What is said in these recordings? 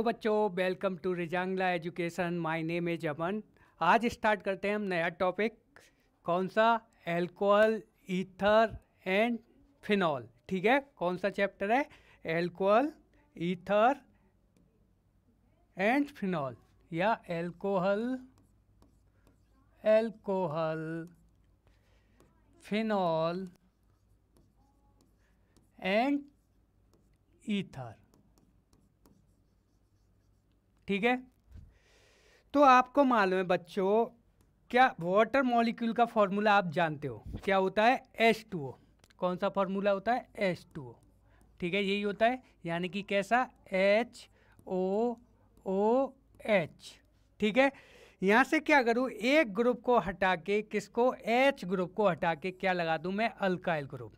Hello बच्चों welcome to Rezangla education my name is Aman आज start करते हैं हम नया टॉपिक कौन सा एल्कोहल ईथर एंड फिनॉल ठीक है कौन सा चैप्टर है एल्कोहल ईथर एंड फिनॉल या alcohol alcohol phenol and ether ठीक है तो आपको मालूम है बच्चों क्या वाटर मॉलिक्यूल का फॉर्मूला आप जानते हो क्या होता है एस टू ओ कौन सा फॉर्मूला होता है एस टू ओ ठीक है यही होता है यानी कि कैसा एच ओ ओ एच ठीक है यहाँ से क्या करूँ एक ग्रुप को हटा के किसको एच ग्रुप को हटा के क्या लगा दूँ मैं अल्काइल ग्रुप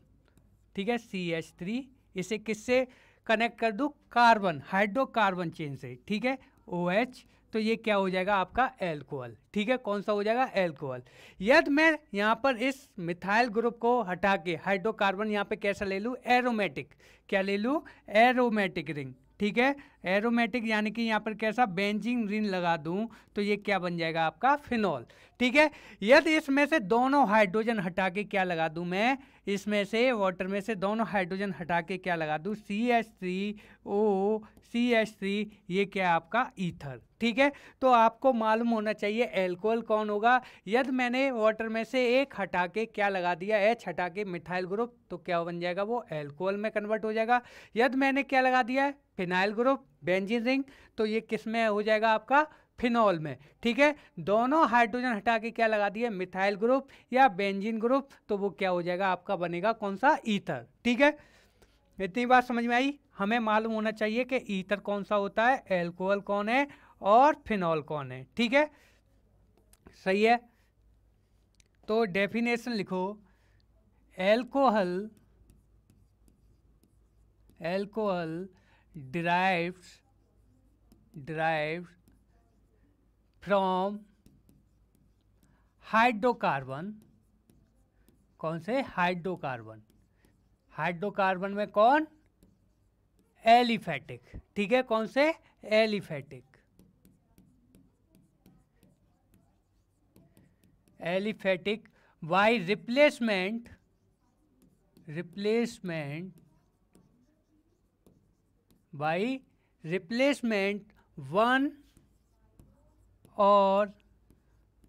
ठीक है सी एच थ्री इसे किससे कनेक्ट कर दूँ कार्बन हाइड्रोकार्बन चेन से ठीक है ओ एच तो ये क्या हो जाएगा आपका एल्कोहल ठीक है कौन सा हो जाएगा एल्कोहल यदि मैं यहाँ पर इस मिथाइल ग्रुप को हटा के हाइड्रोकार्बन यहाँ पे कैसा ले लूँ एरोमेटिक क्या ले लूँ एरोमेटिक रिंग ठीक है एरोमेटिक यानी कि यहाँ पर कैसा बेंजिंग रिन लगा दूँ तो ये क्या बन जाएगा आपका फिनॉल ठीक है यदि इसमें से दोनों हाइड्रोजन हटा के क्या लगा दूँ मैं इसमें से वाटर में से दोनों हाइड्रोजन हटा के क्या लगा दूँ C H three O C H three ये क्या आपका ईथर ठीक है तो आपको मालूम होना चाहिए एल्कोहल कौन होगा यदि मैंने वाटर में से एक हटा के क्या लगा दिया एच हटा के मिथाइल ग्रुप तो क्या बन जाएगा वो एल्कोहल में कन्वर्ट हो जाएगा यदि मैंने क्या लगा दिया है फिनाइल ग्रुप बेंजीन रिंग तो ये किस में हो जाएगा आपका फिनॉल में ठीक है दोनों हाइड्रोजन हटा के क्या लगा दिए मिथाइल ग्रुप या बेंजीन ग्रुप तो वो क्या हो जाएगा आपका बनेगा कौन सा ईथर ठीक है इतनी बात समझ में आई हमें मालूम होना चाहिए कि ईथर कौन सा होता है एल्कोहल कौन है और फिनॉल कौन है ठीक है सही है तो डेफिनेशन लिखो alcohol alcohol derives derives from hydrocarbon कौन से हाइड्रोकार्बन हाइड्रोकार्बन में कौन एलिफेटिक ठीक है कौन से aliphatic aliphatic by replacement replacement by replacement one or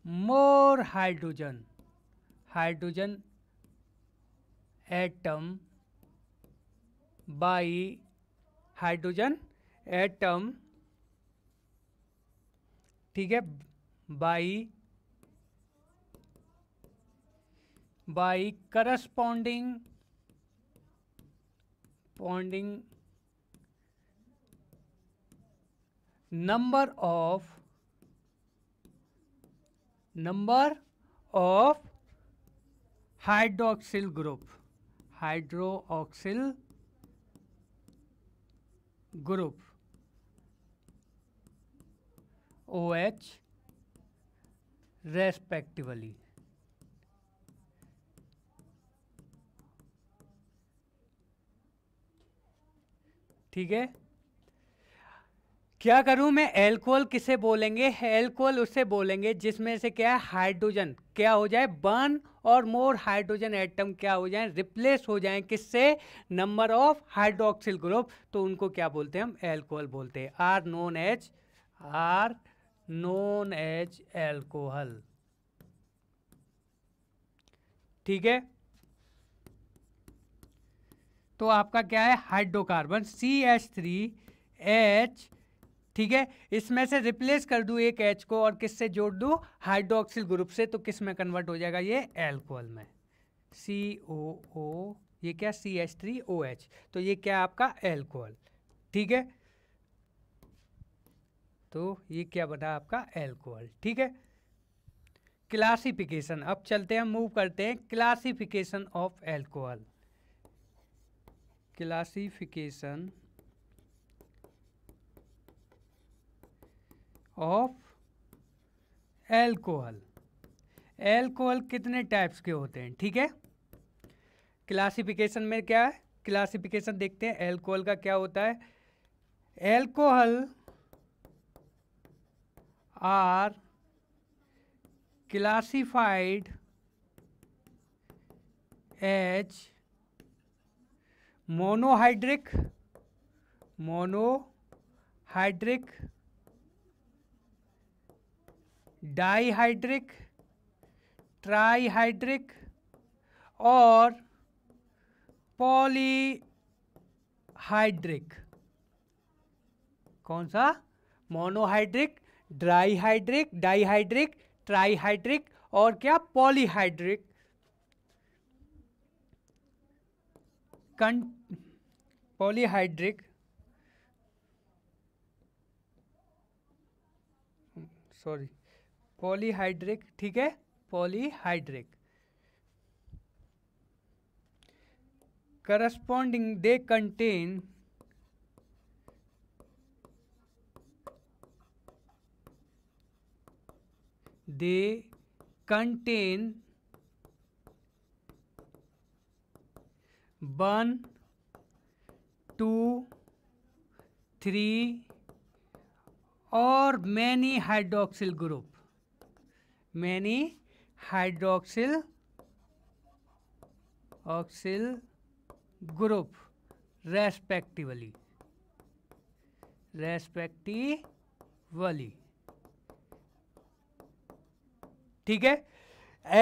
more hydrogen hydrogen atom by hydrogen atom ठीक है by by corresponding bonding number of number of hydroxyl group hydroxyl group O H respectively ठीक है क्या करूं मैं alcohol किसे बोलेंगे alcohol उसे बोलेंगे जिसमें से क्या है हाइड्रोजन क्या हो जाए बर्न और मोर हाइड्रोजन एटम क्या हो जाए रिप्लेस हो जाए किससे नंबर ऑफ हाइड्रोक्सिल ग्रुप तो उनको क्या बोलते हैं हम एल्कोहल बोलते हैं R non H R non H alcohol ठीक है तो आपका क्या है hydrocarbon C H three H ठीक है इसमें से रिप्लेस कर दूँ एक एच को और किससे जोड़ दूँ हाइड्रोक्सिल ग्रुप से तो किस में कन्वर्ट हो जाएगा ये एल्कोहल में सी ओ ओ ये क्या C H three O H तो ये क्या आपका एल्कोहल ठीक है तो ये क्या बना आपका एल्कोहल ठीक है क्लासिफिकेशन अब चलते हैं मूव करते हैं classification of alcohol classification of alcohol alcohol कितने टाइप्स के होते हैं ठीक है क्लासिफिकेशन में क्या है क्लासिफिकेशन देखते हैं एल्कोहल का क्या होता है alcohol are classified H monohydric monohydric dihydric trihydric और पॉलीहाइड्रिक कौन सा मोनोहाइड्रिक ड्राईहाइड्रिक डाईहाइड्रिक ट्राईहाइड्रिक और क्या पॉलीहाइड्रिक कं पॉलीहाइड्रिक सॉरी पॉलीहाइड्रिक ठीक है polyhydric corresponding they contain they contain one two three और many hydroxyl group many hydroxyl oxyl group respectively respectively ठीक है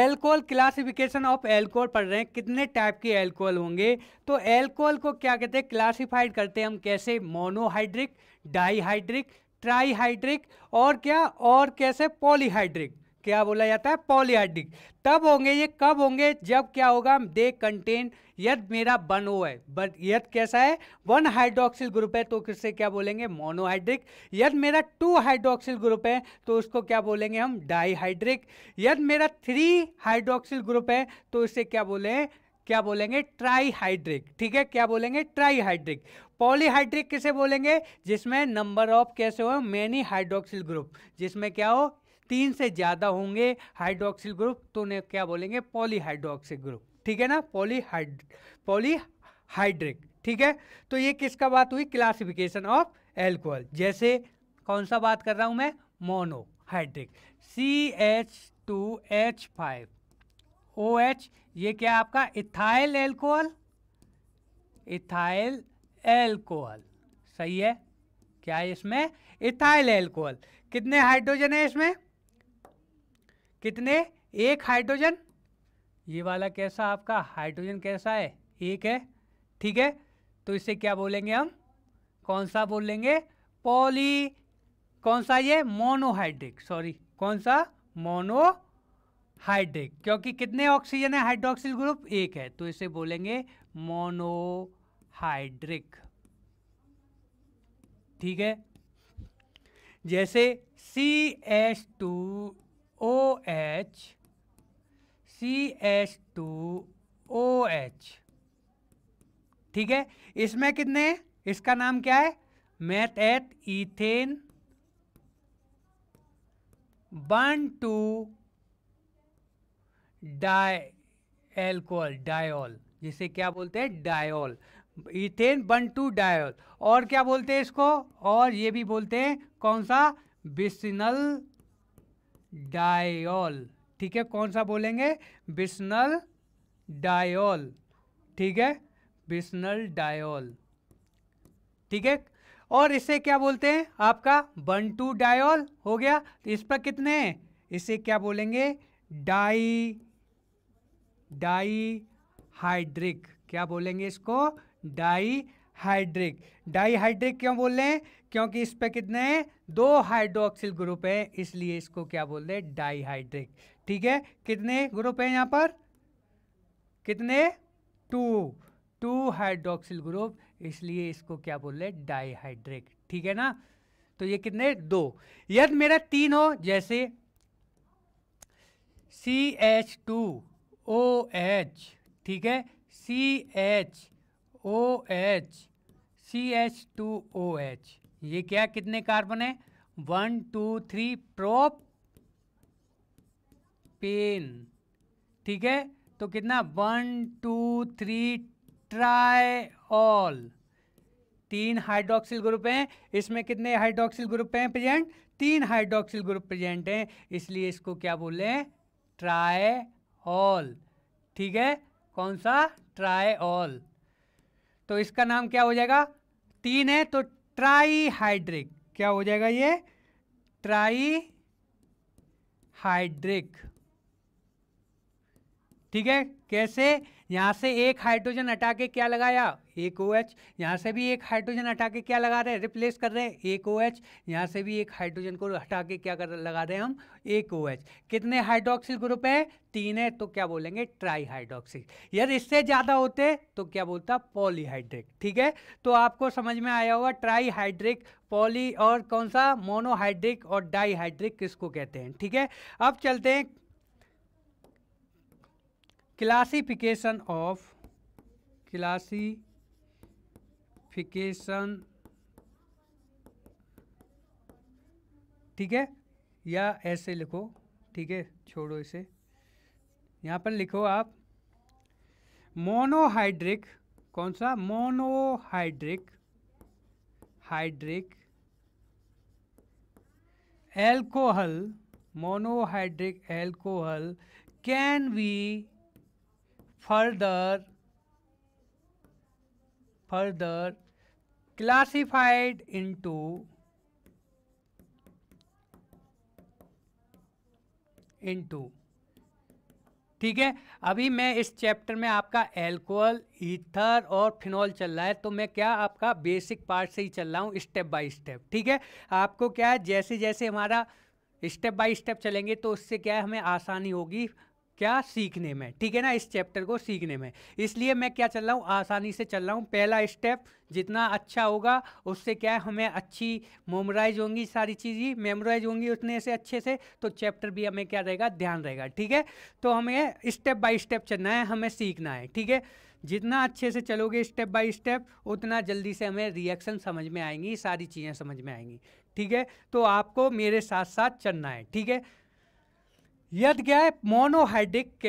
एल्कोहल क्लासिफिकेशन ऑफ एल्कोहल पढ़ रहे हैं कितने टाइप के एल्कोहल होंगे तो एल्कोहल को क्या कहते हैं क्लासिफाइड करते हैं हम कैसे मोनोहाइड्रिक डाईहाइड्रिक ट्राईहाइड्रिक और क्या और कैसे पॉलीहाइड्रिक क्या बोला जाता है पॉलियाडिक तब होंगे ये कब होंगे जब क्या होगा दे कंटेन यद मेरा बन ओ है बट यद कैसा है वन हाइड्रोक्सिल ग्रुप है तो किससे क्या बोलेंगे मोनोहाइड्रिक यद मेरा टू हाइड्रोक्सिल ग्रुप है तो उसको क्या बोलेंगे हम डाईहाइड्रिक यद मेरा थ्री हाइड्रोक्सिल ग्रुप है तो इससे क्या बोले क्या बोलेंगे ट्राईहाइड्रिक ठीक है क्या बोलेंगे ट्राईहाइड्रिक पॉलीहाइड्रिक किसे बोलेंगे जिसमें नंबर ऑफ कैसे हो मैनी हाइड्रोक्सिल ग्रुप जिसमें क्या हो तीन से ज़्यादा होंगे हाइड्रोक्सिल ग्रुप तो उन्हें क्या बोलेंगे पॉलीहाइड्रोक्सिल ग्रुप ठीक है ना पॉलीहाइड पॉलीहाइड्रिक ठीक है तो ये किसका बात हुई क्लासिफिकेशन ऑफ एल्कोहल जैसे कौन सा बात कर रहा हूँ मैं monohydric C H two H five O H ये क्या आपका इथाइल एल्कोहल इथाइल एल्कोहल सही है क्या है इसमें इथाइल एल्कोहल कितने हाइड्रोजन है इसमें कितने एक हाइड्रोजन ये वाला कैसा आपका हाइड्रोजन कैसा है एक है ठीक है तो इसे क्या बोलेंगे हम कौन सा बोलेंगे पॉली कौन सा ये मोनोहाइड्रिक सॉरी कौन सा मोनोहाइड्रिक क्योंकि कितने ऑक्सीजन है हाइड्रोक्सिल ग्रुप एक है तो इसे बोलेंगे मोनोहाइड्रिक ठीक है जैसे C S two O H C H two O H ठीक है इसमें कितने इसका नाम क्या है मैथ eight ethane one two di alcohol diol जिसे क्या बोलते हैं diol ethane one two diol और क्या बोलते हैं इसको और ये भी बोलते हैं कौन सा बिस्नल डायोल ठीक है कौन सा बोलेंगे बिस्नल डायोल ठीक है बिस्नल डायोल ठीक है और इसे क्या बोलते हैं आपका वन टू डायोल हो गया तो इस पर कितने हैं इसे क्या बोलेंगे डाई डाई हाइड्रिक क्या बोलेंगे इसको डाई हाइड्रिक डाई हाइड्रिक क्यों बोल रहे हैं क्योंकि इस पर कितने हैं दो हाइड्रोक्सिल ग्रुप है इसलिए इसको क्या बोल रहे डाईहाइड्रिक ठीक है कितने ग्रुप है यहाँ पर कितने टू टू हाइड्रोक्सिल ग्रुप इसलिए इसको क्या बोल रहे डाईहाइड्रिक ठीक है ना तो ये कितने दो यदि मेरा तीन हो जैसे C H two O H ठीक है C H O H C H two O H ये क्या कितने कार्बन है one two three propane ठीक है तो कितना one two three triol तीन हाइड्रोक्सिल ग्रुप हैं इसमें कितने हाइड्रोक्सिल ग्रुप हैं प्रेजेंट तीन हाइड्रोक्सिल ग्रुप प्रेजेंट हैं इसलिए इसको क्या बोले हैं ट्राई ऑल ठीक है कौन सा ट्राई ऑल तो इसका नाम क्या हो जाएगा तीन है तो ट्राईहाइड्रिक क्या हो जाएगा ये ट्राईहाइड्रिक ठीक है कैसे यहाँ से एक हाइड्रोजन हटा के क्या लगाया एक ओ OH. एच यहाँ से भी एक हाइड्रोजन हटा के क्या लगा रहे हैं रिप्लेस कर रहे हैं एक ओ OH. एच यहाँ से भी एक हाइड्रोजन को हटा के क्या कर लगा रहे हैं हम एक ओ OH. एच कितने हाइड्रोक्सिल ग्रुप हैं तीन है तो क्या बोलेंगे ट्राई हाइड्रोक्सिल यदि इससे ज़्यादा होते तो क्या बोलता पॉलीहाइड्रिक ठीक है तो आपको समझ में आया होगा ट्राई हाइड्रिक पॉली और कौन सा मोनोहाइड्रिक और डाईहाइड्रिक किसको कहते हैं ठीक है अब चलते हैं क्लासिफिकेशन ऑफ क्लासिफिकेशन ठीक है या ऐसे लिखो ठीक है छोड़ो इसे यहाँ पर लिखो आप मोनोहाइड्रिक कौन सा monohydric hydric alcohol monohydric alcohol can be further further classified into into ठीक है अभी मैं इस चैप्टर में आपका एल्कोहल ईथर और फिनॉल चल रहा है तो मैं क्या आपका बेसिक पार्ट से ही चल रहा हूँ स्टेप बाय स्टेप ठीक है आपको क्या है जैसे जैसे हमारा स्टेप बाय स्टेप चलेंगे तो उससे क्या है हमें आसानी होगी क्या सीखने में ठीक है ना इस चैप्टर को सीखने में इसलिए मैं क्या चल रहा हूँ आसानी से चल रहा हूँ पहला स्टेप जितना अच्छा होगा उससे क्या है हमें अच्छी मेमोराइज होंगी सारी चीज़ें मेमोराइज होंगी उतने से अच्छे से तो चैप्टर भी हमें क्या रहेगा ध्यान रहेगा ठीक है तो हमें स्टेप बाय स्टेप चलना है हमें सीखना है ठीक है जितना अच्छे से चलोगे स्टेप बाय स्टेप उतना जल्दी से हमें रिएक्शन समझ में आएंगी सारी चीज़ें समझ में आएंगी ठीक है तो आपको मेरे साथ साथ चलना है ठीक है यद क्या है monohydric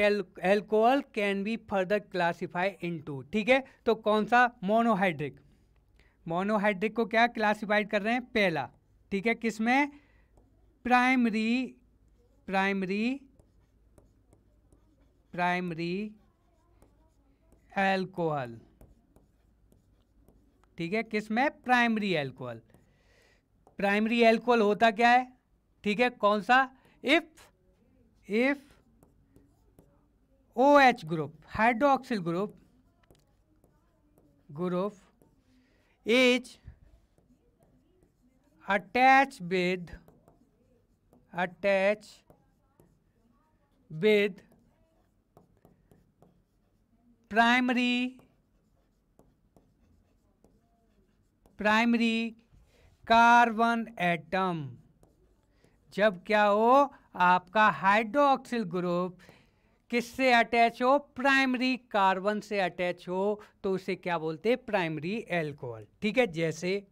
alcohol can be further classify into ठीक है तो कौन सा मोनोहाइड्रिक मोनोहाइड्रिक को क्या क्लासीफाइड कर रहे हैं पहला ठीक है किसमें प्राइमरी प्राइमरी प्राइमरी एल्कोहल ठीक है किसमें प्राइमरी एल्कोहल प्राइमरी एल्कोहल होता क्या है ठीक है कौन सा if if OH group, hydroxyl group, group is attached with attached with primary primary carbon atom जब क्या हो आपका हाइड्रोक्सिल ग्रुप किससे अटैच हो प्राइमरी कार्बन से अटैच हो तो उसे क्या बोलते हैं प्राइमरी एल्कोहल ठीक है जैसे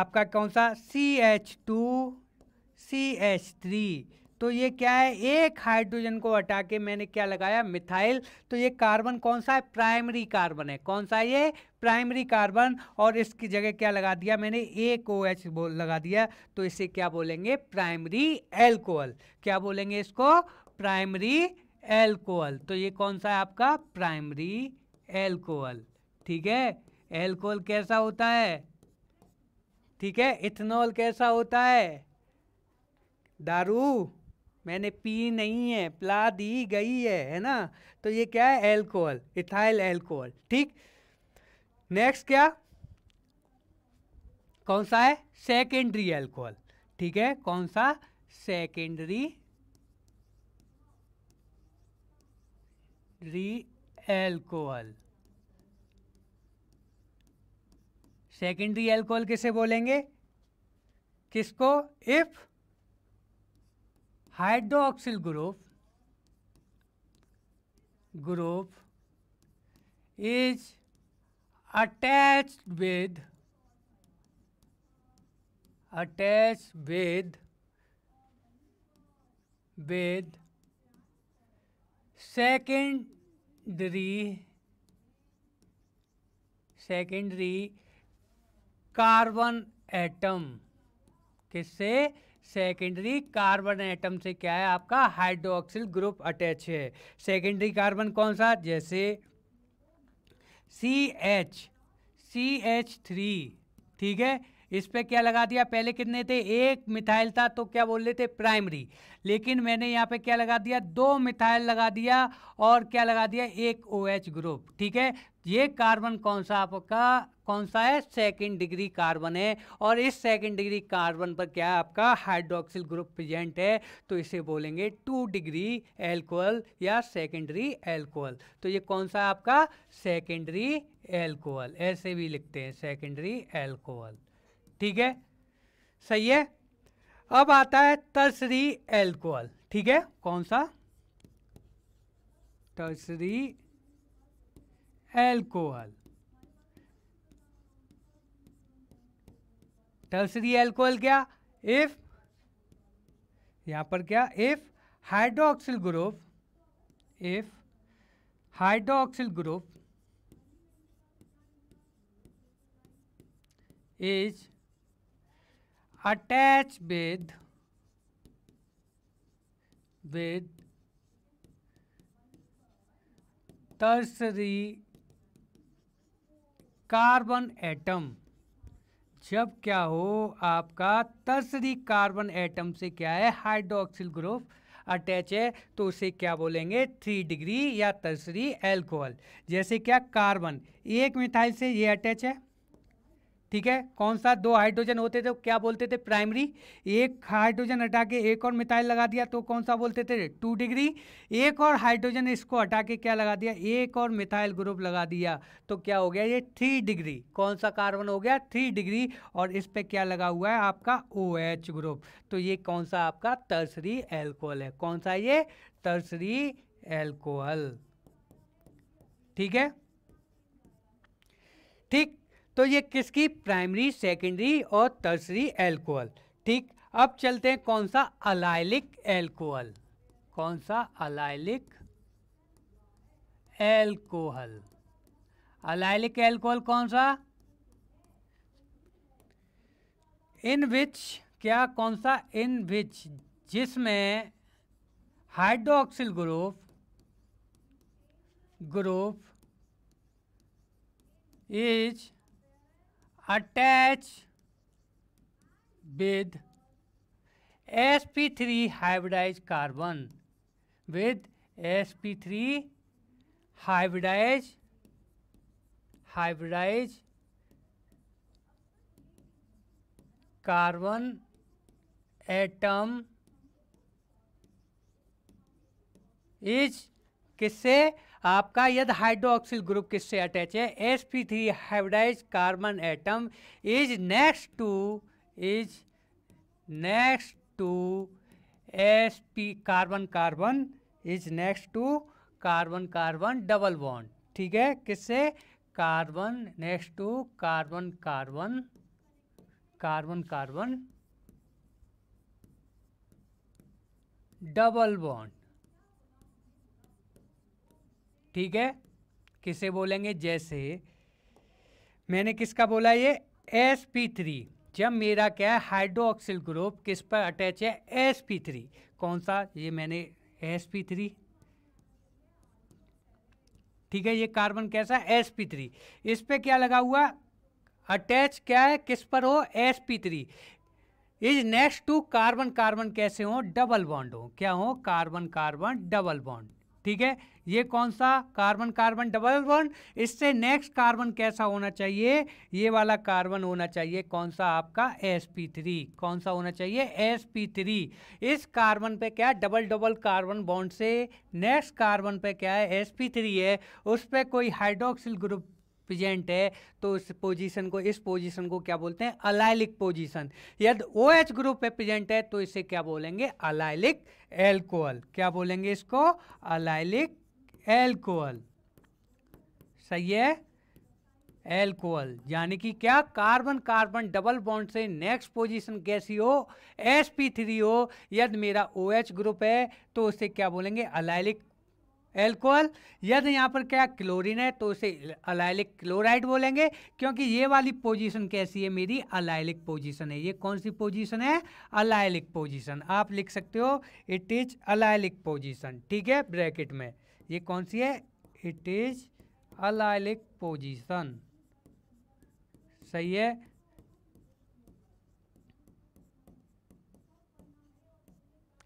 आपका कौन सा C H two C H three तो ये क्या है एक हाइड्रोजन को हटा के मैंने क्या लगाया मिथाइल तो ये कार्बन कौन सा है प्राइमरी कार्बन है कौन सा ये प्राइमरी कार्बन और इसकी जगह क्या लगा दिया मैंने एक ओ एच लगा दिया तो इसे क्या बोलेंगे प्राइमरी एल्कोहल क्या बोलेंगे इसको प्राइमरी एल्कोहल तो ये कौन सा है आपका प्राइमरी एल्कोहल ठीक है एल्कोहल कैसा होता है ठीक है इथेनॉल कैसा होता है दारू मैंने पी नहीं है पिला दी गई है है ना तो ये क्या है एल्कोहल इथाइल एल्कोहल ठीक नेक्स्ट क्या कौन सा है सेकेंडरी एल्कोहल ठीक है कौन सा सेकेंडरी री एल्कोहल सेकेंडरी एल्कोहल किसे बोलेंगे किसको if hydroxyl group group is attach with attach with with secondary secondary carbon atom किससे सेकेंडरी कार्बन एटम से क्या है आपका हाइड्रोक्सिल ग्रुप अटैच है सेकेंडरी कार्बन कौन सा जैसे C H C H three ठीक है इस पर क्या लगा दिया पहले कितने थे एक मिथाइल था तो क्या बोल रहे थे प्राइमरी लेकिन मैंने यहाँ पे क्या लगा दिया दो मिथाइल लगा दिया और क्या लगा दिया एक ओ OH एच ग्रुप ठीक है ये कार्बन कौन सा आपका कौन सा है सेकेंड डिग्री कार्बन है और इस सेकेंड डिग्री कार्बन पर क्या है आपका हाइड्रोक्सिल ग्रुप प्रेजेंट है तो इसे बोलेंगे टू डिग्री एल्कोहल या सेकेंडरी एल्कोहल तो ये कौन सा है आपका सेकेंडरी एल्कोहल ऐसे भी लिखते हैं सेकेंडरी एल्कोहल ठीक है सही है अब आता है तर्सरी एल्कोहल ठीक है कौन सा तसरी एल्कोहल टर्सरी एल्कोहल क्या इफ यहां पर क्या if hydroxyl group if hydroxyl group is attach with with tertiary carbon atom जब क्या हो आपका तर्सरी कार्बन एटम से क्या है हाइड्रोक्सिल ग्रुप अटैच है तो उसे क्या बोलेंगे थ्री डिग्री या तर्सरी एल्कोहल जैसे क्या कार्बन एक मिथाइल से ये अटैच है ठीक है कौन सा दो हाइड्रोजन होते थे क्या बोलते थे प्राइमरी एक हाइड्रोजन हटा के एक और मिथाइल लगा दिया तो कौन सा बोलते थे टू डिग्री एक और हाइड्रोजन इसको हटा के क्या लगा दिया एक और मिथाइल ग्रुप लगा दिया तो क्या हो गया ये थ्री डिग्री कौन सा कार्बन हो गया थ्री डिग्री और इस पर क्या लगा हुआ है आपका ओ एच ग्रुप तो ये कौन सा आपका तर्सरी एल्कोहल है कौन सा ये तर्सरी एल्कोहल ठीक है ठीक तो ये किसकी प्राइमरी सेकेंडरी और तर्सरी एल्कोहल ठीक अब चलते हैं कौन सा अलाइलिक एल्कोहल कौन सा अलाइलिक एल्कोहल अलाइलिक एल्कोहल कौन सा इन विच क्या कौन सा इन विच जिसमें hydroxyl group group is attached with sp3 hybridized carbon with sp3 hybridized carbon atom is किससे आपका यदि हाइड्रोक्सिल ग्रुप किससे अटैच है S P three hybridise carbon atom is next to is next to S P carbon carbon is next to carbon carbon double bond ठीक है किससे carbon next to carbon carbon carbon carbon double bond ठीक है किसे बोलेंगे जैसे मैंने किसका बोला ये एस पी थ्री जब मेरा क्या है हाइड्रोक्सिल ग्रुप किस पर अटैच है एस पी थ्री कौन सा ये मैंने एस पी थ्री ठीक है ये कार्बन कैसा है एस पी थ्री इस पर क्या लगा हुआ अटैच क्या है किस पर हो S P three is next to carbon carbon कैसे हो डबल बॉन्ड हो क्या हो कार्बन कार्बन डबल बॉन्ड ठीक है ये कौन सा कार्बन कार्बन डबल वन इससे नेक्स्ट कार्बन कैसा होना चाहिए ये वाला कार्बन होना चाहिए कौन सा आपका एस पी थ्री कौन सा होना चाहिए एस पी थ्री इस कार्बन पे क्या डबल डबल कार्बन बॉन्ड से नेक्स्ट कार्बन पे क्या है एस पी थ्री है उस पर कोई हाइड्रोक्सिल ग्रुप प्रेजेंट है तो इस पोजीशन को इस पोजीशन को क्या बोलते हैं अलाइलिक पोजीशन यदि ओ एच ग्रुप पे प्रेजेंट है तो इसे क्या बोलेंगे अलाइलिक एल्कोहल क्या बोलेंगे इसको अलाइलिक एल्कोहल सही है एल्कोहल यानी कि क्या कार्बन कार्बन डबल बॉन्ड से नेक्स्ट पोजीशन कैसी हो एस पी थ्री हो यदि मेरा ओ OH एच ग्रुप है तो उसे क्या बोलेंगे अलाइलिक एल्कोहल यदि यहाँ पर क्या क्लोरीन है तो उसे अलाइलिक क्लोराइड बोलेंगे क्योंकि ये वाली पोजीशन कैसी है मेरी अलाइलिक पोजीशन है ये कौन सी पोजीशन है अलाइलिक पोजीशन आप लिख सकते हो इट इज अलाइलिक पोजीशन ठीक है ब्रैकेट में ये कौन सी है इट इज अलाइलिक पोजिशन सही है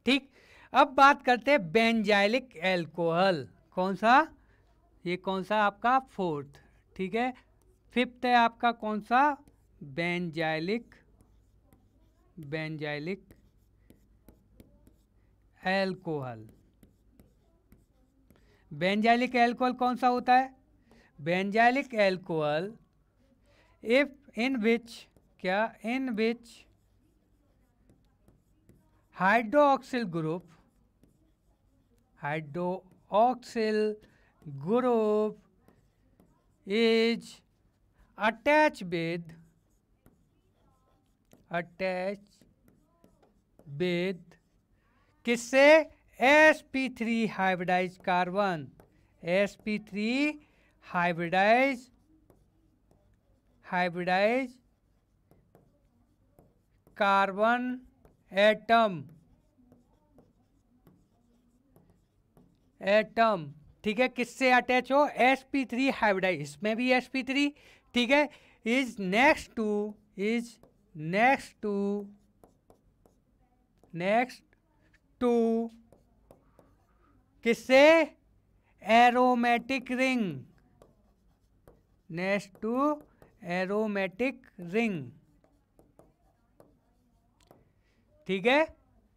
ठीक अब बात करते हैं बेंजाइलिक एल्कोहल कौन सा ये कौन सा आपका फोर्थ ठीक है फिफ्थ है आपका कौन सा benzylic benzylic alcohol benzylic alcohol कौन सा होता है benzylic alcohol if in which क्या in which hydroxyl group hydroxyl group is attach with attach with किससे sp3 hybridized carbon sp3 hybridized hybridized carbon atom atom ठीक है किससे अटैच हो एस पी थ्री हाइब्रिडाइज इसमें भी एस पी थ्री ठीक है is next to is next to next to किससे aromatic ring next to aromatic ring ठीक है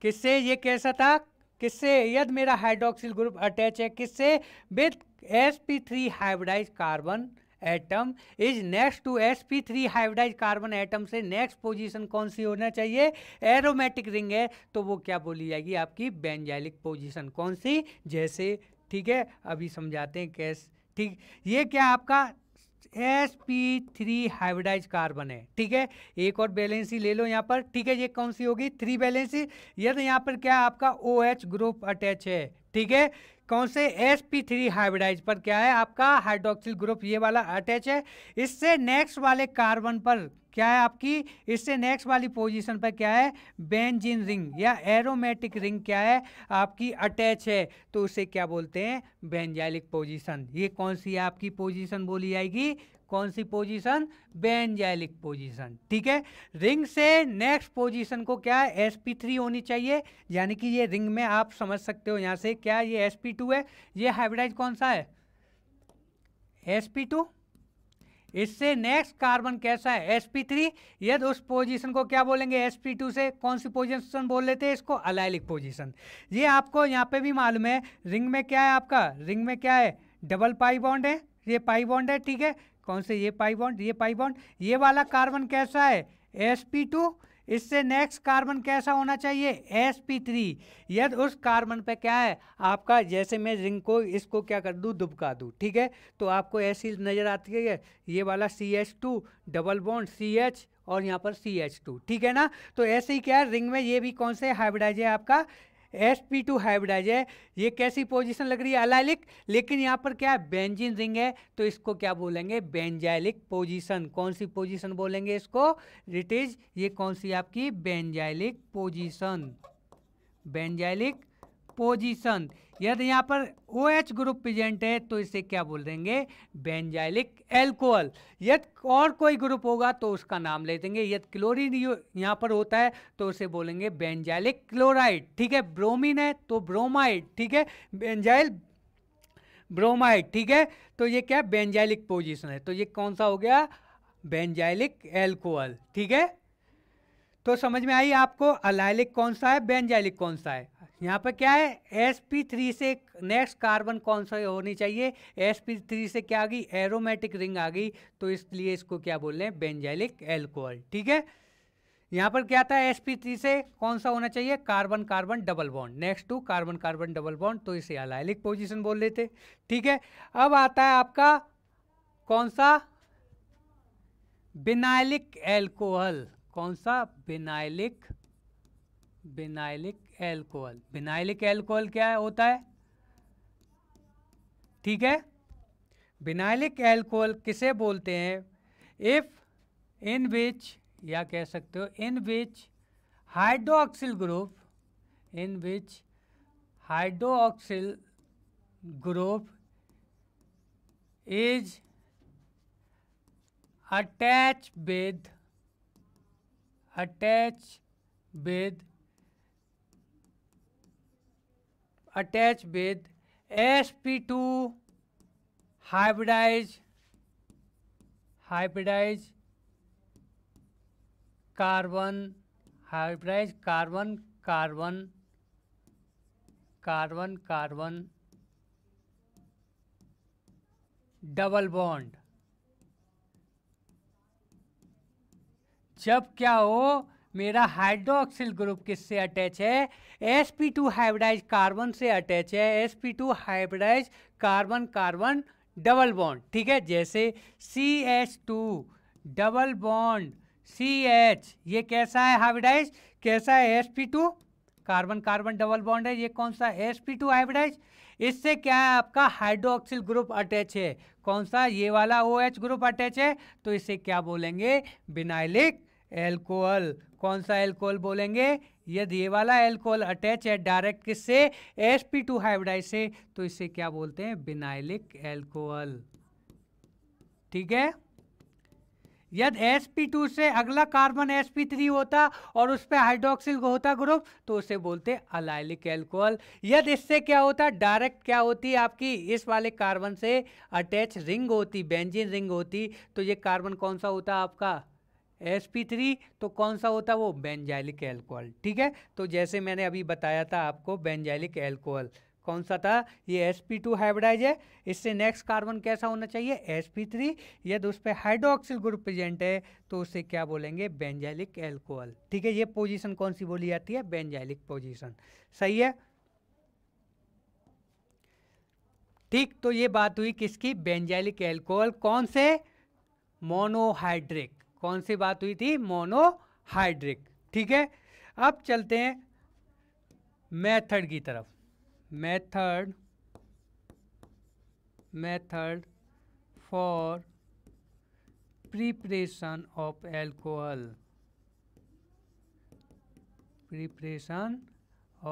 किससे ये कैसा था किससे यद मेरा हाइड्रोक्सिल ग्रुप अटैच है किससे with S P three hybridise carbon atom is next to S P three hybridise carbon atom से नेक्स्ट पोजीशन कौन सी होना चाहिए एरोमेटिक रिंग है तो वो क्या बोली जाएगी आपकी बेंजाइलिक पोजीशन कौन सी जैसे ठीक है अभी समझाते हैं कैस ठीक ये क्या आपका S P three hybridise carbon है ठीक है एक और बैलेंसी ले लो यहाँ पर ठीक है ये कौन सी होगी थ्री बैलेंसी यदि तो यहाँ पर क्या आपका ओ एच ग्रुप अटैच है ठीक है कौन से एस पी थ्री हाइब्रिडाइज पर क्या है आपका हाइड्रोक्सिल ग्रुप ये वाला अटैच है इससे नेक्स्ट वाले कार्बन पर क्या है आपकी इससे नेक्स्ट वाली पोजीशन पर क्या है बेंजिन रिंग या एरोमेटिक रिंग क्या है आपकी अटैच है तो उसे क्या बोलते हैं बेंजाइलिक पोजीशन ये कौन सी आपकी पोजीशन बोली जाएगी कौन सी पोजीशन बेंजाइलिक पोजीशन ठीक है रिंग से नेक्स्ट पोजीशन को क्या एस पी थ्री होनी चाहिए यानी कि ये रिंग में आप समझ सकते हो यहाँ से क्या ये एस पी टू है ये हाइब्रिडाइज कौन सा है एस पी टू इससे नेक्स्ट कार्बन कैसा है sp3 यदि उस पोजीशन को क्या बोलेंगे sp2 से कौन सी पोजीशन बोल लेते हैं इसको अलाइलिक पोजीशन ये आपको यहाँ पे भी मालूम है रिंग में क्या है आपका रिंग में क्या है डबल पाई बॉन्ड है ये पाई बॉन्ड है ठीक है कौन से ये पाई बॉन्ड ये पाई बॉन्ड ये वाला कार्बन कैसा है sp2 इससे नेक्स्ट कार्बन कैसा होना चाहिए एस पी थ्री यदि उस कार्बन पे क्या है आपका जैसे मैं रिंग को इसको क्या कर दूँ दुबका दूँ ठीक है तो आपको ऐसी नज़र आती है ये वाला C H two double bond C H और यहाँ पर सी एच टू ठीक है ना तो ऐसे ही क्या है रिंग में ये भी कौन से हाइब्रिडाइज है आपका एस पी टू हाइब्रिडाइज है ये कैसी पोजिशन लग रही है अलाइलिक लेकिन यहाँ पर क्या है बेंजिन रिंग है तो इसको क्या बोलेंगे बेंजाइलिक पोजिशन कौन सी पोजिशन बोलेंगे इसको इट इज ये कौन सी आपकी बेंजाइलिक पोजिशन बेंजाइलिक पोजिशन यदि यहाँ पर ओ एच ग्रुप प्रेजेंट है तो इसे क्या बोल देंगे बेंजाइलिक एल्कोहल यदि और कोई ग्रुप होगा तो उसका नाम ले देंगे यदि क्लोरीन यहाँ पर होता है तो उसे बोलेंगे बेंजाइलिक क्लोराइड ठीक है ब्रोमीन है तो ब्रोमाइड ठीक है बेंजाइल ब्रोमाइड ठीक है तो ये क्या बेंजाइलिक पोजिशन है तो ये कौन सा हो गया बेंजाइलिक एल्कोहल ठीक है तो समझ में आई आपको अलाइलिक कौन सा है बेंजाइलिक कौन सा है यहाँ पर क्या है sp3 से नेक्स्ट कार्बन कौन सा होनी चाहिए sp3 से क्या आ गई एरोमेटिक रिंग आ गई तो इसलिए इसको क्या बोल रहे हैं बेंजाइलिक एल्कोहल ठीक है यहाँ पर क्या था sp3 से कौन सा होना चाहिए carbon carbon double bond next to carbon carbon double bond तो इसे अलाइलिक पोजिशन बोल लेते ठीक है अब आता है आपका कौन सा बिनाइलिक एल्कोहल कौन सा vinylic vinylic alcohol vinylic alcohol क्या होता है ठीक है बिनाइलिक एल्कोहल किसे बोलते हैं इफ़ इन विच या कह सकते हो in which hydroxyl group in which hydroxyl group is attach with attach with attach with S P two hybridise hybridise carbon hybridise carbon carbon carbon carbon double bond जब क्या हो मेरा हाइड्रोक्सिल ग्रुप किससे attach है S P two hybridise carbon से attach है S P two hybridise carbon carbon double bond ठीक है जैसे C H two double bond C H ये कैसा है हाइब्राइज कैसा है S P two carbon carbon double bond है ये कौन सा एस पी टू हाइब्राइज इससे क्या है आपका हाइड्रोक्सिल ग्रुप अटैच है कौन सा ये वाला O OH H group attach है तो इसे क्या बोलेंगे बिनाइलिक एल्कोहल कौन सा एल्कोहल बोलेंगे यदि ये वाला एल्कोहल अटैच है डायरेक्ट किससे एस पी टू हाइब्राइड से तो इसे क्या बोलते हैं बिनाइलिक एल्कोहल ठीक है यदि एस पी टू से अगला कार्बन एस पी थ्री होता और उस पर हाइड्रोक्सिल होता ग्रुप तो उसे बोलते अलाइलिक एल्कोहल यदि इससे क्या होता डायरेक्ट क्या होती आपकी इस वाले कार्बन से अटैच रिंग होती बेंजिन रिंग होती तो ये कार्बन कौन सा होता आपका sp3 तो कौन सा होता है वो बेंजाइलिक एल्कोहल ठीक है तो जैसे मैंने अभी बताया था आपको बेंजाइलिक एल्कोहल कौन सा था ये sp2 हाइब्रिडाइज है इससे नेक्स्ट कार्बन कैसा होना चाहिए sp3 यदि तो उस पर हाइड्रोक्सिल ग्रुप प्रेजेंट है तो उसे क्या बोलेंगे बेंजाइलिक एल्कोहल ठीक है ये पोजीशन कौन सी बोली जाती है बेंजाइलिक पोजिशन सही है ठीक तो ये बात हुई किसकी बेंजाइलिक एल्कोहल कौन से मोनोहाइड्रिक कौन सी बात हुई थी मोनोहाइड्रिक ठीक है अब चलते हैं मेथड की तरफ method method for preparation of alcohol preparation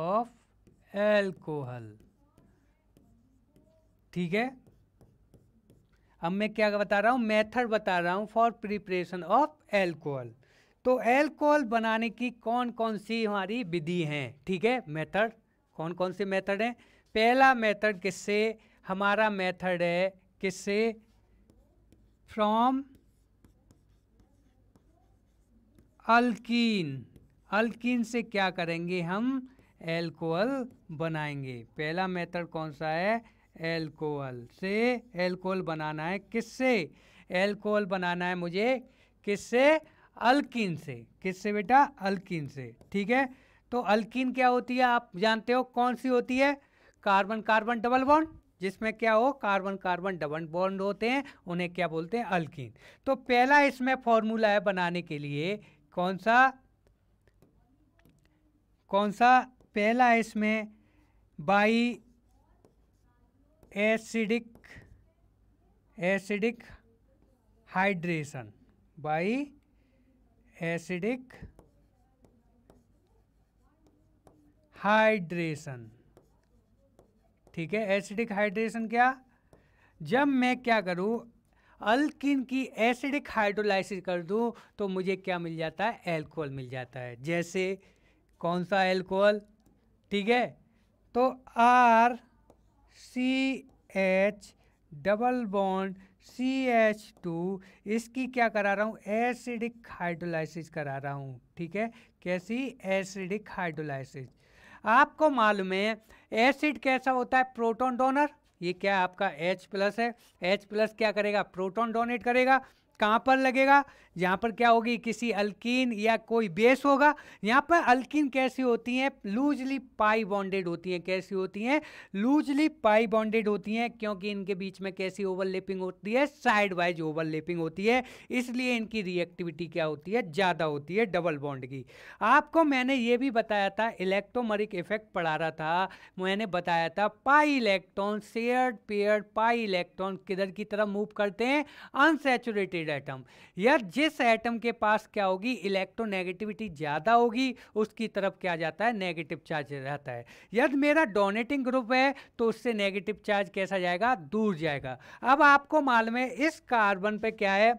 of alcohol ठीक है अब मैं क्या बता रहा हूँ मेथड बता रहा हूँ फॉर प्रिपरेशन ऑफ एल्कोहल तो एल्कोहल बनाने की कौन कौन सी हमारी विधि हैं ठीक है मेथड कौन कौन से मेथड हैं पहला मेथड किससे हमारा मेथड है किससे फ्रॉम अल्कीन अल्कीन से क्या करेंगे हम एल्कोहल बनाएंगे पहला मेथड कौन सा है एल्कोहल से एल्कोहल बनाना है किससे एल्कोहल बनाना है मुझे किससे अल्किन से किससे बेटा अल्किन से ठीक है तो अल्किन क्या होती है आप जानते हो कौन सी होती है कार्बन कार्बन डबल बॉन्ड जिसमें क्या हो कार्बन कार्बन डबल बॉन्ड होते हैं उन्हें क्या बोलते हैं अल्किन तो पहला इसमें फॉर्मूला है बनाने के लिए कौन सा कौन सा पहला इसमें by acidic acidic hydration by acidic hydration ठीक है एसिडिक हाइड्रेशन क्या जब मैं क्या करूँ अल्किन की एसिडिक हाइड्रोलाइसिस कर दूँ तो मुझे क्या मिल जाता है एल्कोहल मिल जाता है जैसे कौन सा एल्कोहल ठीक है तो R C H double bond C H two इसकी क्या करा रहा हूँ एसिडिक हाइड्रोलाइसिस करा रहा हूँ ठीक है कैसी एसिडिक हाइड्रोलाइसिस आपको मालूम है एसिड कैसा होता है प्रोटॉन डोनर ये क्या आपका H प्लस है H प्लस क्या करेगा प्रोटॉन डोनेट करेगा कहाँ पर लगेगा यहाँ पर क्या होगी किसी अल्किन या कोई बेस होगा यहाँ पर अल्किन कैसी होती हैं लूजली पाई बॉन्डेड होती हैं कैसी होती हैं लूजली पाई बॉन्डेड होती हैं क्योंकि इनके बीच में कैसी ओवरलेपिंग होती है साइड वाइज ओवरलेपिंग होती है इसलिए इनकी रिएक्टिविटी क्या होती है ज़्यादा होती है डबल बॉन्ड की आपको मैंने ये भी बताया था इलेक्ट्रोमरिक इफेक्ट पढ़ा रहा था मैंने बताया था pi electron shared paired pi electron किधर की तरफ मूव करते हैं अनसेचुरेटेड आइटम या जिस एटम के पास क्या होगी इलेक्ट्रोनेगेटिविटी ज़्यादा होगी उसकी तरफ क्या जाता है नेगेटिव चार्ज रहता है यदि मेरा डोनेटिंग ग्रुप है तो उससे नेगेटिव चार्ज कैसा जाएगा दूर जाएगा अब आपको मालूम है इस कार्बन पे क्या है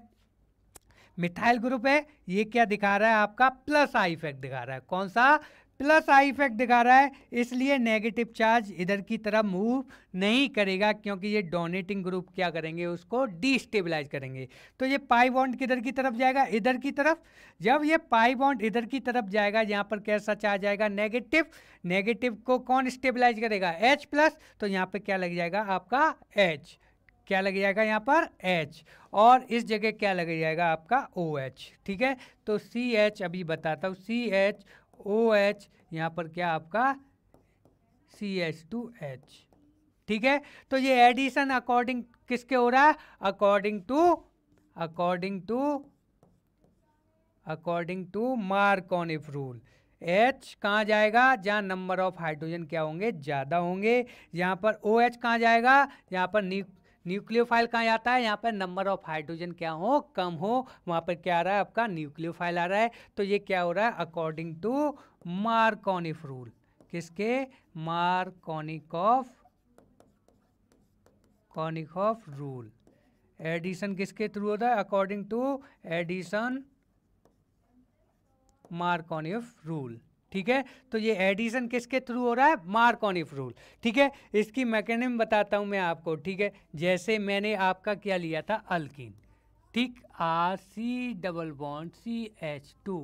मिथाइल ग्रुप है ये क्या दिखा रहा है आपका प्लस आई इफेक्ट दिखा रहा है कौन सा प्लस आई इफेक्ट दिखा रहा है इसलिए नेगेटिव चार्ज इधर की तरफ मूव नहीं करेगा क्योंकि ये डोनेटिंग ग्रुप क्या करेंगे उसको डिस्टेबलाइज करेंगे तो ये पाई बॉन्ड किधर की तरफ जाएगा इधर की तरफ जब ये पाई बॉन्ड इधर की तरफ जाएगा यहाँ पर कैसा चार्ज आएगा नेगेटिव नेगेटिव को कौन स्टेबलाइज करेगा एच प्लस तो यहाँ पर क्या लग जाएगा आपका एच क्या लग जाएगा यहाँ पर H और इस जगह क्या लग जाएगा आपका OH ठीक है तो सी एच अभी बताता हूँ सी एच ओ एच यहाँ पर क्या आपका सी एच टू एच ठीक है तो ये एडिशन अकॉर्डिंग किसके हो रहा है according to according to according to Markovnikov rule H कहाँ जाएगा जहाँ नंबर ऑफ हाइड्रोजन क्या होंगे ज़्यादा होंगे यहाँ पर ओ OH एच कहाँ जाएगा यहाँ पर न्यूक्लियोफाइल कहाँ आता है यहाँ पर नंबर ऑफ हाइड्रोजन क्या हो कम हो वहाँ पर क्या आ रहा है आपका न्यूक्लियोफाइल आ रहा है तो ये क्या हो रहा है अकॉर्डिंग टू मार्कोनिफ रूल किसके of conic of rule addition किसके थ्रू होता है according to addition Markovnikov rule ठीक है तो ये एडिशन किसके थ्रू हो रहा है मार्कोनिफ रूल ठीक है इसकी मैकेनिज्म बताता हूँ मैं आपको ठीक है जैसे मैंने आपका क्या लिया था अल्किन ठीक R C double bond C H two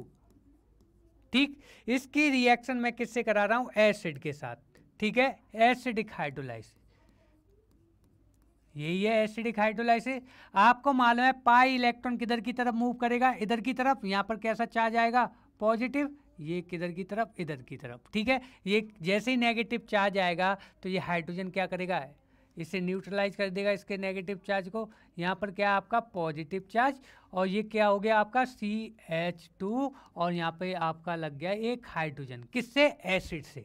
ठीक इसकी रिएक्शन मैं किससे करा रहा हूँ एसिड के साथ ठीक है एसिडिक हाइड्रोलाइसिस यही है एसिडिक हाइड्रोलाइसिस आपको मालूम है पाई इलेक्ट्रॉन किधर की तरफ मूव करेगा इधर की तरफ यहाँ पर कैसा चार्ज आएगा पॉजिटिव ये किधर की तरफ इधर की तरफ ठीक है ये जैसे ही नेगेटिव चार्ज आएगा तो ये हाइड्रोजन क्या करेगा इसे न्यूट्रलाइज कर देगा इसके नेगेटिव चार्ज को यहाँ पर क्या आपका पॉजिटिव चार्ज और ये क्या हो गया आपका सी एच टू और यहाँ पे आपका लग गया एक हाइड्रोजन किससे एसिड से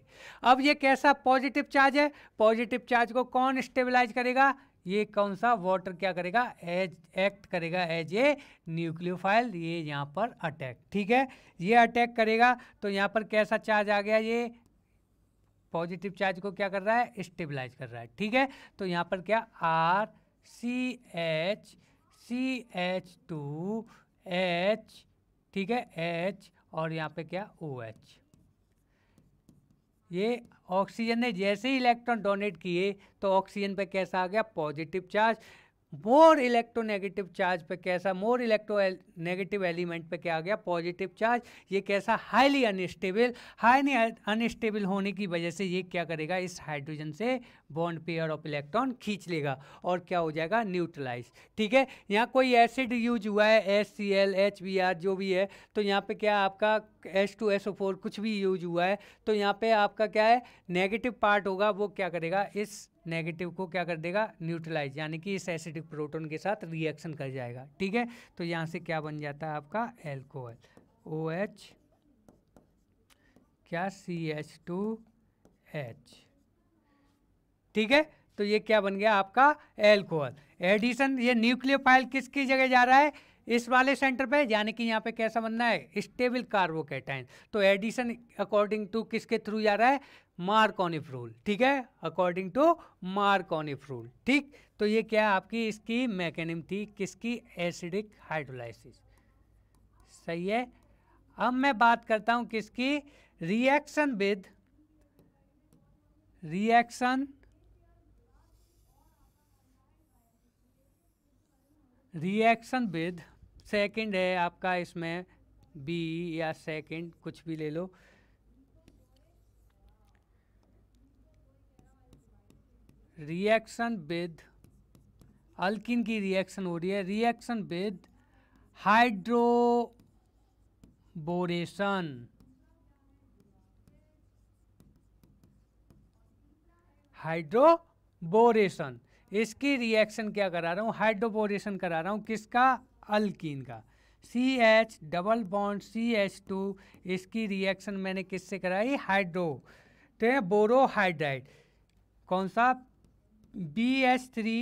अब ये कैसा पॉजिटिव चार्ज है पॉजिटिव चार्ज को कौन स्टेबलाइज करेगा ये कौन सा वाटर क्या करेगा एज एक्ट करेगा एज ए न्यूक्लियोफाइल ये यहाँ पर अटैक ठीक है ये अटैक करेगा तो यहाँ पर कैसा चार्ज आ गया ये पॉजिटिव चार्ज को क्या कर रहा है स्टेबलाइज कर रहा है ठीक है तो यहाँ पर क्या R C H C H two H ठीक है एच और यहाँ पे क्या ओ OH, एच ये ऑक्सीजन ने जैसे ही इलेक्ट्रॉन डोनेट किए तो ऑक्सीजन पे कैसा आ गया positive charge more electronegative charge पे कैसा मोर इलेक्ट्रो नेगेटिव एलिमेंट पे क्या आ गया पॉजिटिव चार्ज ये कैसा हाईली अनस्टेबल हाईली अनस्टेबल होने की वजह से ये क्या करेगा इस हाइड्रोजन से बॉन्ड पेयर ऑफ इलेक्ट्रॉन खींच लेगा और क्या हो जाएगा न्यूट्रलाइज ठीक है यहाँ कोई एसिड यूज हुआ है S C L H B R जो भी है तो यहाँ पे क्या आपका S two S O four कुछ भी यूज हुआ है तो यहाँ पे आपका क्या है नेगेटिव पार्ट होगा वो क्या करेगा इस नेगेटिव को क्या कर देगा न्यूट्रलाइज यानी कि इस एसिडिक प्रोटोन के साथ रिएक्शन कर जाएगा ठीक है तो यहाँ से क्या बन जाता है आपका एल्कोहल ओ एच क्या सी एच टू एच ठीक है तो ये क्या बन गया आपका एल्कोहल एडिशन ये न्यूक्लियोफाइल किसकी जगह जा रहा है इस वाले सेंटर पे यानी कि यहाँ पे कैसा बनना है स्टेबल कार्बोकेटाइन तो एडिशन अकॉर्डिंग टू किसके थ्रू जा रहा है मार्कोनिफ रूल ठीक है अकॉर्डिंग टू मार्कोनिफ रूल ठीक तो ये क्या आपकी इसकी मैकेनिम थी किसकी एसिडिक हाइड्रोलाइसिस सही है अब मैं बात करता हूं किसकी reaction with reaction reaction with second है आपका इसमें बी या सेकंड कुछ भी ले लो रिएक्शन विद अल्किन की रिएक्शन हो रही है रिएक्शन विद हाइड्रोबोरेशन हाइड्रोबोरेशन इसकी रिएक्शन क्या करा रहा हूँ हाइड्रोबोरेशन करा रहा हूँ किसका अल्किन का C H double bond C H two इसकी रिएक्शन मैंने किससे कराई हाइड्रो तो बोरोहाइड्राइड कौन सा B S three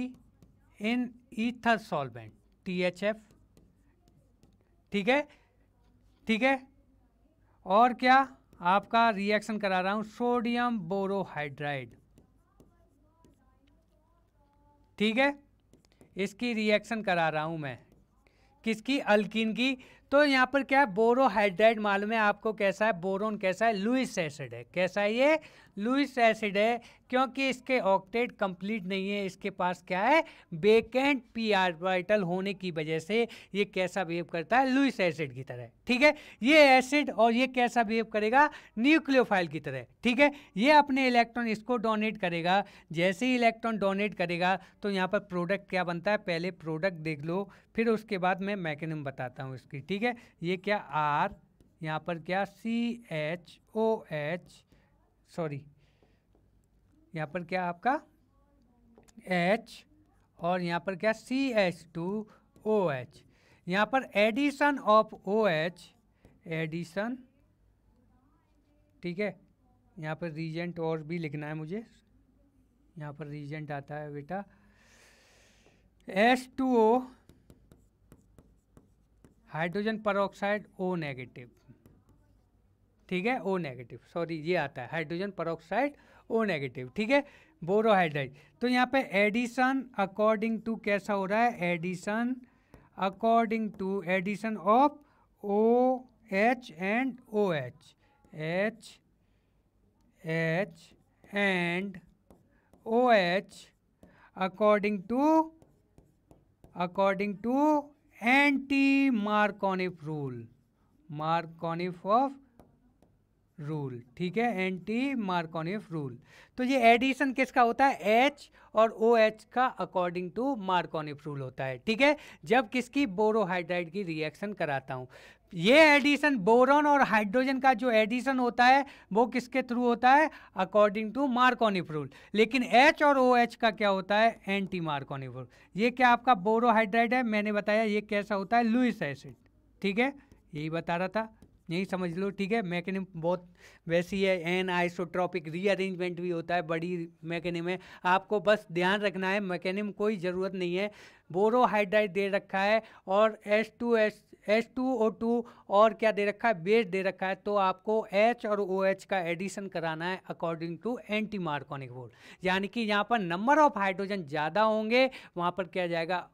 in ether solvent T H F ठीक है ठीक है और क्या आपका रिएक्शन करा रहा हूँ सोडियम बोरोहाइड्राइड ठीक है इसकी रिएक्शन करा रहा हूँ मैं किसकी अल्किन की तो यहाँ पर क्या है बोरोहाइड्राइड मालूम है आपको कैसा है बोरोन कैसा है लुइस एसिड है कैसा है ये लुइस एसिड है क्योंकि इसके ऑक्टेट कंप्लीट नहीं है इसके पास क्या है बेकेंट पी ऑर्बिटल होने की वजह से ये कैसा बिहेव करता है लुइस एसिड की तरह ठीक है ये एसिड और ये कैसा बिहेव करेगा न्यूक्लियोफाइल की तरह ठीक है ये अपने इलेक्ट्रॉन इसको डोनेट करेगा जैसे ही इलेक्ट्रॉन डोनेट करेगा तो यहाँ पर प्रोडक्ट क्या बनता है पहले प्रोडक्ट देख लो फिर उसके बाद मैं मैकेनिम बताता हूँ इसकी ठीक है ये क्या आर यहाँ पर क्या C H O H sorry यहाँ पर क्या आपका एच और यहाँ पर क्या C H two O H यहाँ पर addition of O H addition ठीक है यहाँ पर रीजेंट और भी लिखना है मुझे यहाँ पर रीजेंट आता है बेटा S two O hydrogen peroxide O negative ठीक है ओ नेगेटिव सॉरी ये आता है हाइड्रोजन परोक्साइड ओ नेगेटिव ठीक है बोरोहाइड्राइड तो यहाँ पे एडिशन अकॉर्डिंग टू कैसा हो रहा है addition according to addition of O H and O H H H and O H according to according to anti Markovnikov rule Markovnikov of rule ठीक है एंटी मार्कोनिफ रूल तो ये addition किसका होता है एच और ओ एच का according to Markovnikov rule होता है ठीक है जब किसकी बोरोहाइड्राइड की रिएक्शन कराता हूँ ये एडिशन बोरॉन और हाइड्रोजन का जो एडिशन होता है वो किसके थ्रू होता है अकॉर्डिंग टू मार्कोनिफ रूल लेकिन एच और ओ एच का क्या होता है एंटी मार्कोनिफ रूल ये क्या आपका बोरोहाइड्राइड है मैंने बताया ये कैसा होता है लुइस एसिड ठीक है यही बता रहा था यही समझ लो ठीक है मैकेनिम बहुत वैसी है एन आइसोट्रॉपिक रीअरेंजमेंट भी होता है बड़ी मैकेनिम है आपको बस ध्यान रखना है मैकेनिम कोई ज़रूरत नहीं है बोरोहाइड्राइड दे रखा है और S two S S two O two और क्या दे रखा है बेस दे रखा है तो आपको एच और ओ एच का एडिशन कराना है according to anti Markovnikov volt यानी कि यहाँ पर नंबर ऑफ हाइड्रोजन ज़्यादा होंगे वहाँ पर क्या जाएगा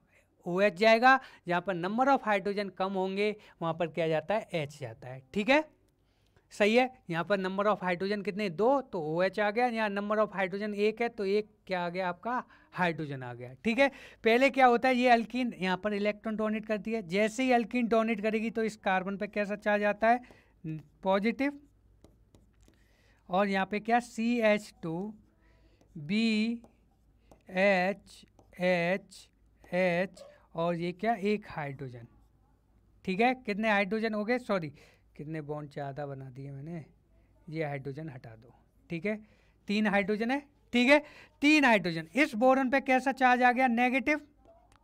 ओ OH जाएगा जहाँ पर नंबर ऑफ हाइड्रोजन कम होंगे वहाँ पर क्या जाता है एच जाता है ठीक है सही है यहाँ पर नंबर ऑफ हाइड्रोजन कितने दो तो ओ OH आ गया यहाँ नंबर ऑफ हाइड्रोजन एक है तो एक क्या आ गया आपका हाइड्रोजन आ गया ठीक है पहले क्या होता है ये अल्किन यहाँ पर इलेक्ट्रॉन डोनेट करती है जैसे ही अल्किन डोनेट करेगी तो इस कार्बन पर कैसा चार्ज आता है पॉजिटिव और यहाँ पे क्या C H two B H H H और ये क्या एक हाइड्रोजन ठीक है कितने हाइड्रोजन हो गए सॉरी कितने बॉन्ड ज़्यादा बना दिए मैंने ये हाइड्रोजन हटा दो ठीक है तीन हाइड्रोजन है ठीक है तीन हाइड्रोजन इस बोरन पे कैसा चार्ज आ गया नेगेटिव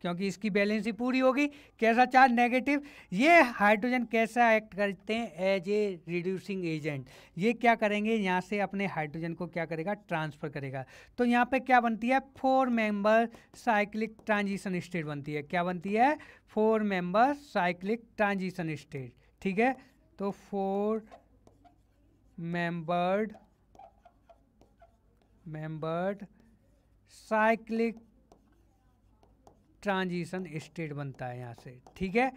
क्योंकि इसकी बैलेंस ही पूरी होगी कैसा चार्ज नेगेटिव ये हाइड्रोजन कैसा एक्ट करते हैं एज ए रिड्यूसिंग एजेंट ये क्या करेंगे यहाँ से अपने हाइड्रोजन को क्या करेगा ट्रांसफ़र करेगा तो यहाँ पे क्या बनती है four member cyclic transition state बनती है क्या बनती है four member cyclic transition state ठीक है तो four membered membered cyclic transition state बनता है यहाँ से ठीक है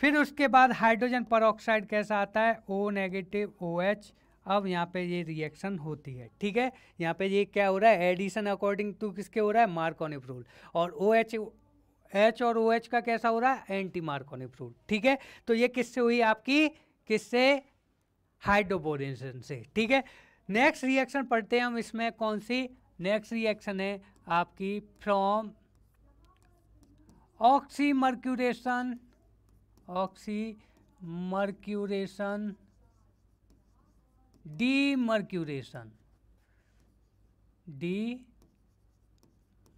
फिर उसके बाद हाइड्रोजन परऑक्साइड कैसा आता है ओ नेगेटिव ओ एच अब यहाँ पे ये रिएक्शन होती है ठीक है यहाँ पे ये क्या हो रहा है एडिशन अकॉर्डिंग टू किसके हो रहा है मार्कोनिफ रूल और ओ एच एच और ओ एच का कैसा हो रहा है एंटी मार्कोनिफ रूल ठीक है तो ये किससे हुई आपकी किससे हाइड्रोबोरेशन से ठीक है नेक्स्ट रिएक्शन पढ़ते हैं हम इसमें कौन सी नेक्स्ट रिएक्शन है आपकी from oxymercuration oxymercuration mercuration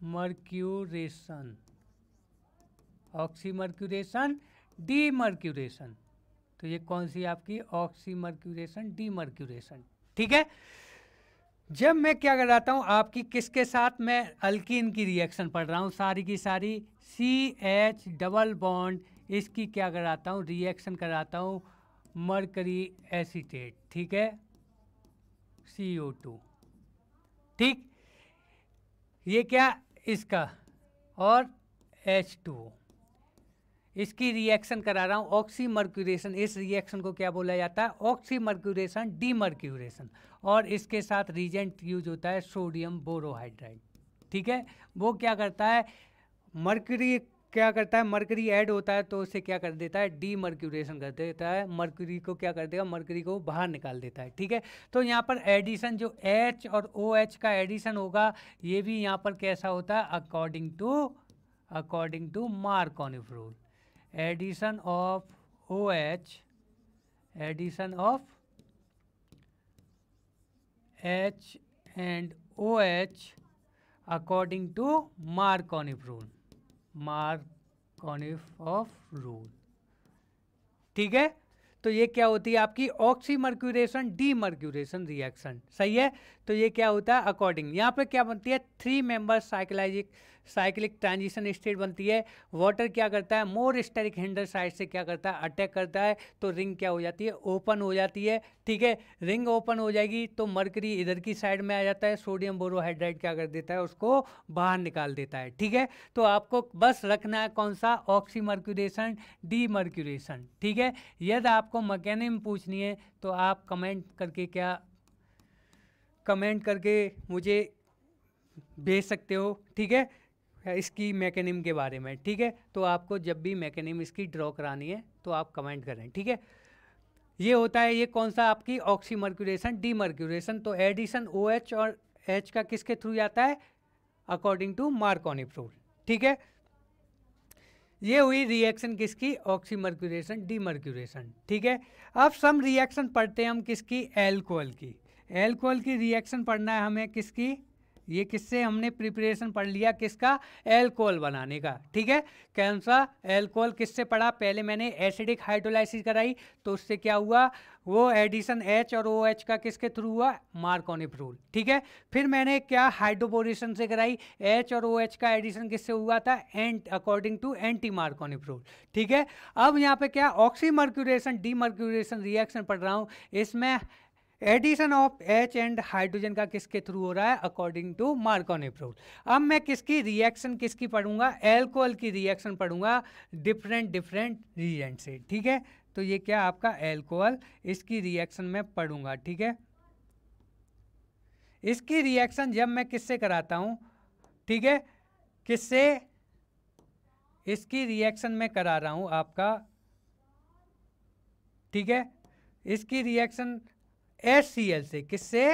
demercuration oxymercuration mercuration तो ये कौन सी आपकी ऑक्सीमर्क्यूरेशन मर्क्यूरेशन ठीक है जब मैं क्या कर कराता हूँ आपकी किसके साथ मैं अल्किन की रिएक्शन पढ़ रहा हूँ सारी की सारी सी एच डबल बॉन्ड इसकी क्या कराता हूँ रिएक्शन कराता हूँ मरकरी एसीटेट ठीक है सी ओ टू ठीक ये क्या इसका और एच टू इसकी रिएक्शन करा रहा हूँ ऑक्सी मर्क्यूरेशन इस रिएक्शन को क्या बोला जाता है ऑक्सी मर्क्यूरेशन डी मर्क्यूरेशन और इसके साथ रीजेंट यूज होता है सोडियम बोरोहाइड्राइड ठीक है वो क्या करता है मर्करी क्या करता है मर्करी ऐड होता है तो उसे क्या कर देता है डी मर्क्यूरेशन कर देता है मर्करी को क्या कर देगा मर्करी को बाहर निकाल देता है ठीक है तो यहाँ पर एडिशन जो एच और ओ एच का एडिशन होगा ये भी यहाँ पर कैसा होता है according to according to Markovnikov rule addition of O H addition of H and O H according to Markov rule Markov of rule ठीक है तो ये क्या होती है आपकी oxy mercuration D mercuration reaction सही है तो ये क्या होता है अकॉर्डिंग यहाँ पे क्या बनती है three member psychologic cyclic transition state बनती है वाटर क्या करता है मोर स्टेरिक हैंडल साइड से क्या करता है अटैक करता है तो रिंग क्या हो जाती है ओपन हो जाती है ठीक है रिंग ओपन हो जाएगी तो मरकरी इधर की साइड में आ जाता है सोडियम बोरोहाइड्राइड क्या कर देता है उसको बाहर निकाल देता है ठीक है तो आपको बस रखना है कौन सा ऑक्सी मर्क्यूरेशन डी मर्क्यूरेशन ठीक है यदि आपको मकैनिम पूछनी है तो आप कमेंट करके क्या कमेंट करके मुझे भेज सकते हो ठीक है इसकी मैकेनिम के बारे में ठीक है तो आपको जब भी मैकेनिम इसकी ड्रॉ करानी है तो आप कमेंट करें ठीक है ये होता है ये कौन सा आपकी ऑक्सी मर्क्यूरेशन डी मर्क्यूरेशन तो एडिशन ओ OH एच और एच का किसके थ्रू जाता है अकॉर्डिंग टू मार्कोनिप रूल ठीक है ये हुई रिएक्शन किसकी ऑक्सी मर्क्यूरेशन डी मर्क्यूरेशन ठीक है अब सम रिएक्शन पढ़ते हैं हम किसकी एल्कोहल की एल्कोहल की रिएक्शन पढ़ना है हमें किसकी ये किससे हमने प्रिपरेशन पढ़ लिया किसका एल्कोहल बनाने का ठीक है कौन सा एल्कोहल किससे पढ़ा पहले मैंने एसिडिक हाइड्रोलाइसिस कराई तो उससे क्या हुआ वो एडिशन एच और ओ एच का किसके थ्रू हुआ मार्कोनिप रूल ठीक है फिर मैंने क्या हाइड्रोपोरेशन से कराई एच और ओ एच का एडिशन किससे हुआ था and according to anti Markovnikov rule ठीक है अब यहाँ पे क्या ऑक्सीमर्क्यूरेशन डीमर्क्यूरेशन रिएक्शन पढ़ रहा हूँ इसमें addition of H and hydrogen का किसके थ्रू हो रहा है अकॉर्डिंग टू मार्कोन रूल अब मैं किसकी रिएक्शन किसकी पढ़ूंगा एल्कोहल की रिएक्शन पढ़ूंगा डिफरेंट डिफरेंट रिएजेंट से ठीक है तो ये क्या आपका एल्कोहल इसकी रिएक्शन मैं पढ़ूंगा ठीक है इसकी रिएक्शन जब मैं किससे कराता हूँ ठीक है किससे इसकी रिएक्शन मैं करा रहा हूँ आपका ठीक है इसकी रिएक्शन एस सी एल से किससे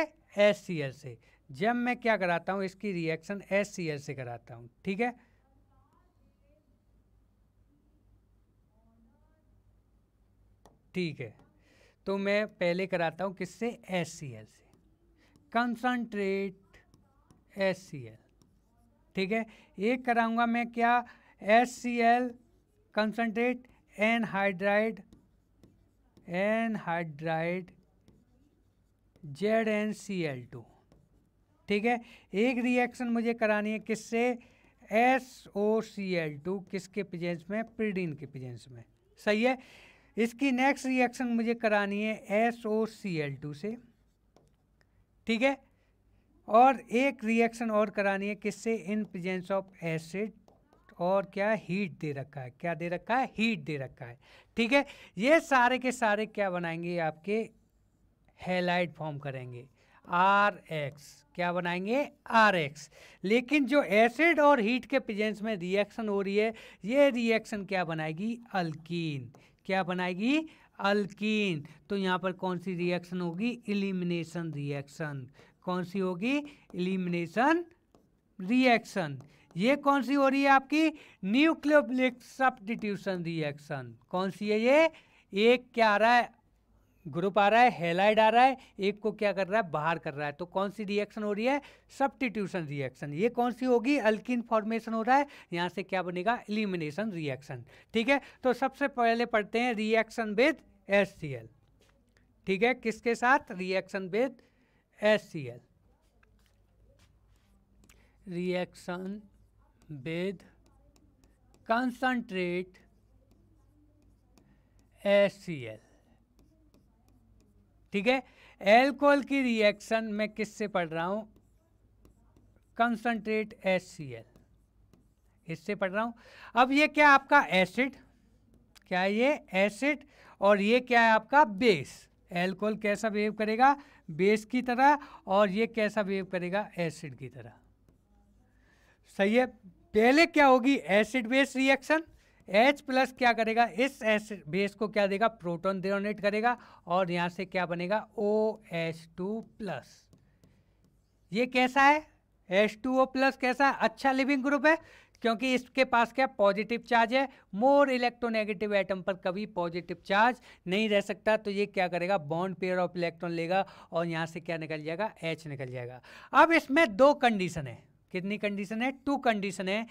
एस सी एल से जब मैं क्या कराता हूँ इसकी रिएक्शन एस सी एल से कराता हूँ ठीक है ठीक है तो मैं पहले कराता हूँ किससे एस सी एल से कंसनट्रेट एस सी एल ठीक है एक कराऊंगा मैं क्या S C L concentrate anhydride anhydride Z N C L two ठीक है एक रिएक्शन मुझे करानी है किससे S O C L two किसके प्रेजेंस में प्रीडीन के प्रेजेंस में सही है इसकी नेक्स्ट रिएक्शन मुझे करानी है S O C L two से ठीक है और एक रिएक्शन और करानी है किससे इन प्रेजेंस ऑफ एसिड और क्या हीट दे रखा है क्या दे रखा है हीट दे रखा है ठीक है ये सारे के सारे क्या बनाएंगे आपके हेलाइट फॉर्म करेंगे आर एक्स क्या बनाएंगे आर एक्स लेकिन जो एसिड और हीट के प्रेजेंस में रिएक्शन हो रही है ये रिएक्शन क्या बनाएगी अल्किन क्या बनाएगी अल्किन तो यहाँ पर कौन सी रिएक्शन होगी इलिमिनेशन रिएक्शन कौन सी होगी इलिमिनेशन रिएक्शन ये कौन सी हो रही है आपकी न्यूक्लियोफिलिक सब्सटीट्यूशन रिएक्शन कौन सी है ये एक क्या आ रहा है ग्रुप आ रहा है हेलाइड आ रहा है एक को क्या कर रहा है बाहर कर रहा है तो कौन सी रिएक्शन हो रही है सब्टीट्यूशन रिएक्शन ये कौन सी होगी अल्किन फॉर्मेशन हो रहा है यहाँ से क्या बनेगा इलिमिनेशन रिएक्शन ठीक है तो सबसे पहले पढ़ते हैं रिएक्शन विद एस ठीक है किसके साथ reaction with S reaction with concentrate S C L ठीक है एल्कोहल की रिएक्शन मैं किससे पढ़ रहा हूँ कंसनट्रेट एस सी एल इससे पढ़ रहा हूँ अब ये क्या आपका एसिड क्या ये एसिड और ये क्या है आपका बेस एल्कोहल कैसा बिहेव करेगा बेस की तरह और ये कैसा बिहेव करेगा एसिड की तरह सही है पहले क्या होगी acid base reaction H plus क्या करेगा इस एस बेस को क्या देगा प्रोटॉन डोनेट करेगा और यहाँ से क्या बनेगा ओ एच टू प्लस ये कैसा है एच टू ओ प्लस कैसा है अच्छा लिविंग ग्रुप है क्योंकि इसके पास क्या पॉजिटिव चार्ज है मोर इलेक्ट्रोनेगेटिव एटम पर कभी पॉजिटिव चार्ज नहीं रह सकता तो ये क्या करेगा बॉन्ड पेयर ऑफ इलेक्ट्रॉन लेगा और यहाँ से क्या निकल जाएगा एच निकल जाएगा अब इसमें दो कंडीशन है कितनी कंडीशन है टू कंडीशन है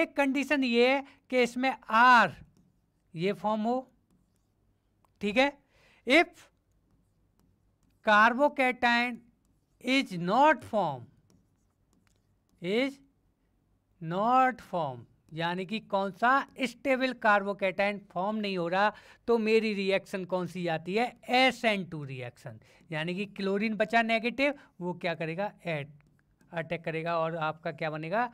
एक कंडीशन ये कि इसमें आर ये फॉर्म हो ठीक है if carbocation is not form is not form यानी कि कौन सा स्टेबल कार्बोकेटाइन फॉर्म नहीं हो रहा तो मेरी रिएक्शन कौन सी आती है एस एन टू रिएक्शन यानी कि क्लोरीन बचा नेगेटिव वो क्या करेगा एड अटैक करेगा और आपका क्या बनेगा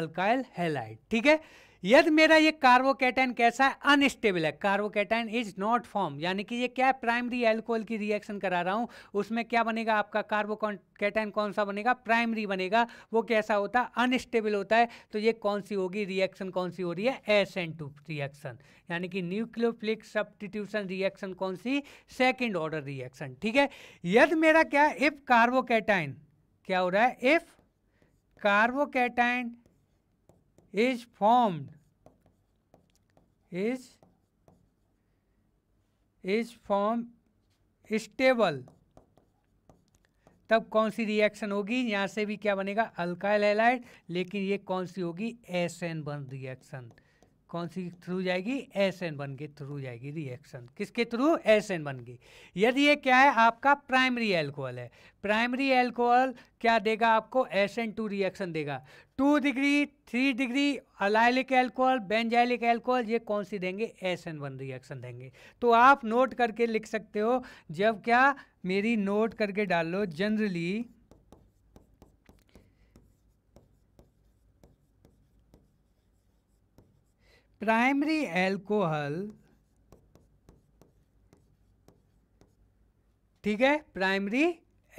अल्काइल हेलाइट ठीक है यदि मेरा ये कार्बोकेटाइन कैसा है अनस्टेबल है कार्बोकेटाइन इज नॉट फॉर्म यानी कि ये क्या है प्राइमरी एल्कोहल की रिएक्शन करा रहा हूँ उसमें क्या बनेगा आपका कार्बोकेटाइन कौन सा बनेगा प्राइमरी बनेगा वो कैसा होता है अनस्टेबल होता है तो ये कौन सी होगी रिएक्शन कौन सी हो रही है एस एन टू रिएक्शन यानी कि न्यूक्लियोफ्लिक सब्टीट्यूशन रिएक्शन कौन सी सेकेंड ऑर्डर रिएक्शन ठीक है यदि मेरा क्या है इफ कार्बोकेटाइन क्या हो रहा है if carbocation is formed is is form stable तब कौन सी रिएक्शन होगी यहां से भी क्या बनेगा अल्काइल हेलाइड लेकिन ये कौन सी होगी एस एन बन रिएक्शन कौन सी थ्रू जाएगी एस एन वन के थ्रू जाएगी रिएक्शन किसके थ्रू एस एन वन की यदि ये क्या है आपका प्राइमरी एल्कोहल है प्राइमरी एल्कोहल क्या देगा आपको एस एन टू रिएक्शन देगा two degree three degree allylic alcohol benzylic alcohol ये कौन सी देंगे एस एन वन रिएक्शन देंगे तो आप नोट करके लिख सकते हो जब क्या मेरी नोट करके डाल लो जनरली primary alcohol ठीक है प्राइमरी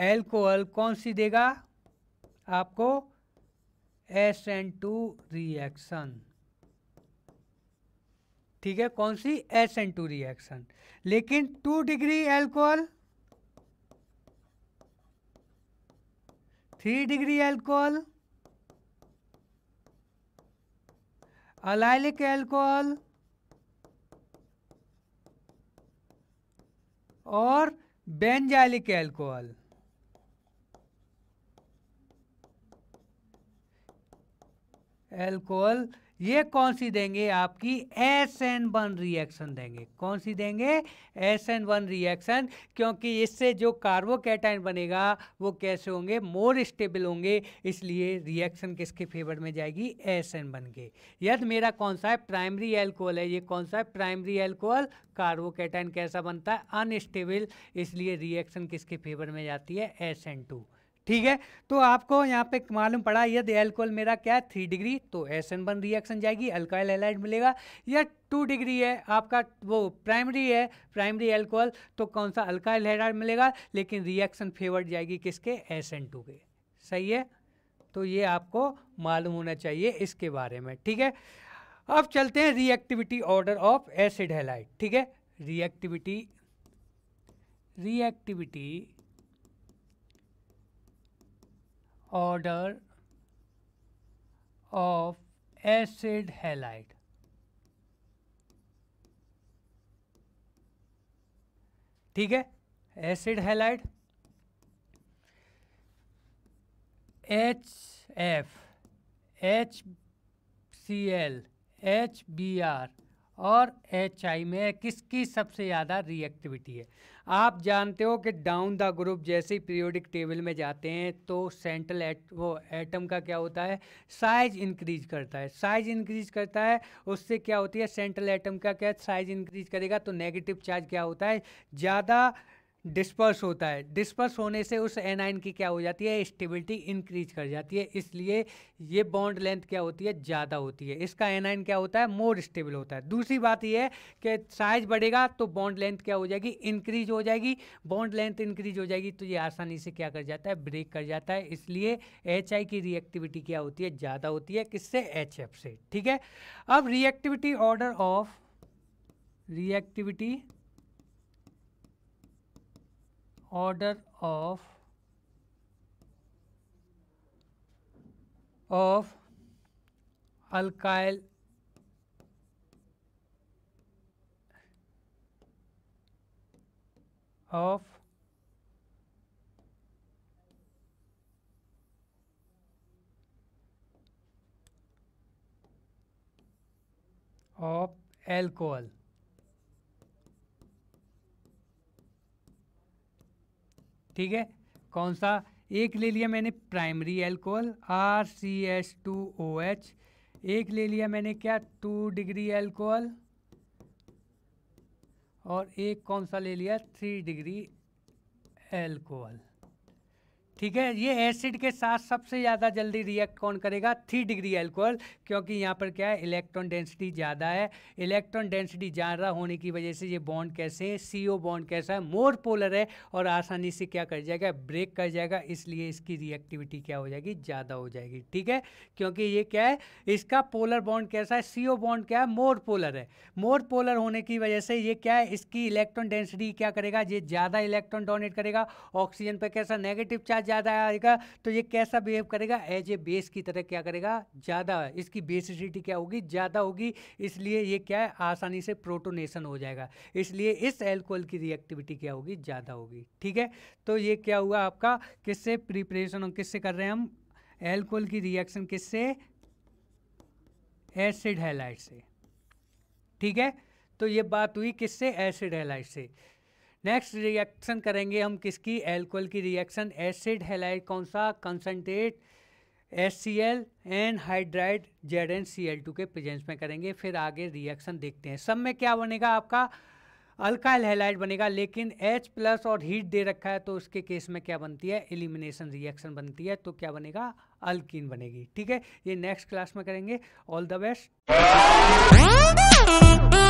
एल्कोहल कौन सी देगा आपको एस एन टू रिएक्शन ठीक है कौन सी एस एन टू रिएक्शन लेकिन two degree alcohol three degree alcohol allylic alcohol और बेंजाइलिक एल्कोहल एल्कोहल ये कौन सी देंगे आपकी एस एन वन रिएक्शन देंगे कौन सी देंगे एस एन वन रिएक्शन क्योंकि इससे जो कार्बोकेटाइन बनेगा वो कैसे होंगे मोर स्टेबल होंगे इसलिए रिएक्शन किसके फेवर में जाएगी एस एन वन के यदि मेरा कौन सा है प्राइमरी एल्कोहल है ये कौन सा है प्राइमरी एल्कोहल कार्बोकेटाइन कैसा बनता है अनस्टेबल इसलिए रिएक्शन किसके फेवर में जाती है एस एन टू ठीक है तो आपको यहाँ पे मालूम पड़ा यदि एल्कोहल मेरा क्या है थ्री डिग्री तो एस एन वन रिएक्शन जाएगी अल्काइल एलाइड मिलेगा या टू डिग्री है आपका वो प्राइमरी है प्राइमरी एल्कोहल तो कौन सा अल्काइल एलाइड मिलेगा लेकिन रिएक्शन फेवर्ड जाएगी किसके एस एन टू के सही है तो ये आपको मालूम होना चाहिए इसके बारे में ठीक है अब चलते हैं reactivity order of acid halide ठीक है reactivity reactivity order of acid halide. ठीक है acid halide H F H C L H B R और एच आई में किसकी सबसे ज़्यादा रिएक्टिविटी है आप जानते हो कि डाउन द ग्रुप जैसे ही पीरियोडिक टेबल में जाते हैं तो सेंट्रल एट वो एटम का क्या होता है साइज इंक्रीज करता है साइज इंक्रीज करता है उससे क्या होती है सेंट्रल एटम का क्या साइज इंक्रीज करेगा तो नेगेटिव चार्ज क्या होता है ज़्यादा डिस्पर्स होता है डिस्पर्स होने से उस एन आइन की क्या हो जाती है स्टेबिलिटी इंक्रीज कर जाती है इसलिए ये बॉन्ड लेंथ क्या होती है ज़्यादा होती है इसका एन आइन क्या होता है मोर स्टेबल होता है दूसरी बात यह है कि साइज बढ़ेगा तो बॉन्ड लेंथ क्या हो जाएगी इंक्रीज हो जाएगी बॉन्ड लेंथ इंक्रीज हो जाएगी तो ये आसानी से क्या कर जाता है ब्रेक कर जाता है इसलिए एच की रिएक्टिविटी क्या होती है ज़्यादा होती है किससे एच से ठीक है अब reactivity order of reactivity order of of alkyl of of alcohol ठीक है कौन सा एक ले लिया मैंने primary alcohol R C S two O H एक ले लिया मैंने क्या टू डिग्री एल्कोहल और एक कौन सा ले लिया थ्री डिग्री एल्कोहल ठीक है ये एसिड के साथ सबसे ज़्यादा जल्दी रिएक्ट कौन करेगा थ्री डिग्री एल्कोहल क्योंकि यहाँ पर क्या है इलेक्ट्रॉन डेंसिटी ज़्यादा है इलेक्ट्रॉन डेंसिटी ज़्यादा होने की वजह से ये बॉन्ड कैसे है सी बॉन्ड कैसा है मोर पोलर है और आसानी से क्या कर जाएगा ब्रेक कर जाएगा इसलिए इसकी रिएक्टिविटी क्या हो जाएगी ज़्यादा हो जाएगी ठीक है क्योंकि ये क्या है इसका पोलर बॉन्ड कैसा है सी बॉन्ड क्या है मोर पोलर है मोर पोलर होने की वजह से ये क्या है इसकी इलेक्ट्रॉन डेंसिटी क्या करेगा ये ज़्यादा इलेक्ट्रॉन डोनेट करेगा ऑक्सीजन पर कैसा नेगेटिव चार्ज ज़्यादा आएगा तो ये कैसा बिहेव करेगा एज ए बेस की तरह क्या करेगा ज़्यादा इसकी बेसिसिटी क्या होगी ज़्यादा होगी इसलिए ये क्या है आसानी से प्रोटोनेशन हो जाएगा इसलिए इस एल्कोहल की रिएक्टिविटी क्या होगी ज़्यादा होगी ठीक है तो ये क्या हुआ आपका किससे प्रिपरेशन किससे कर रहे हैं हम एल्कोहल की रिएक्शन किससे एसिड हैलाइड से ठीक है तो ये बात हुई किससे एसिड हैलाइड से नेक्स्ट रिएक्शन करेंगे हम किसकी एल्कोहल की रिएक्शन एसिड हेलाइड कौन सा concentrate S C L anhydride Z N C L two के प्रेजेंस में करेंगे फिर आगे रिएक्शन देखते हैं सब में क्या बनेगा आपका अल्काइल हेलाइड बनेगा लेकिन H प्लस और हीट दे रखा है तो उसके केस में क्या बनती है एलिमिनेशन रिएक्शन बनती है तो क्या बनेगा अल्किन बनेगी ठीक है ये नेक्स्ट क्लास में करेंगे ऑल द बेस्ट